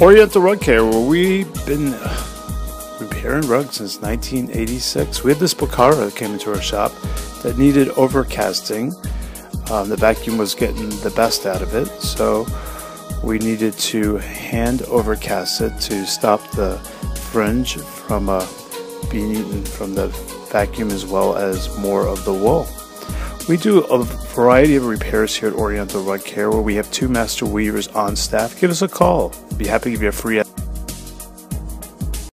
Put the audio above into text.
Oriental Rug Care, where we've been uh, repairing rugs since 1986. We had this Bokhara that came into our shop that needed overcasting. Um, the vacuum was getting the best out of it, so we needed to hand overcast it to stop the fringe from uh, being eaten from the vacuum as well as more of the wool. We do a variety of repairs here at Oriental Rug Care where we have two master weavers on staff. Give us a call. Be happy to give you a free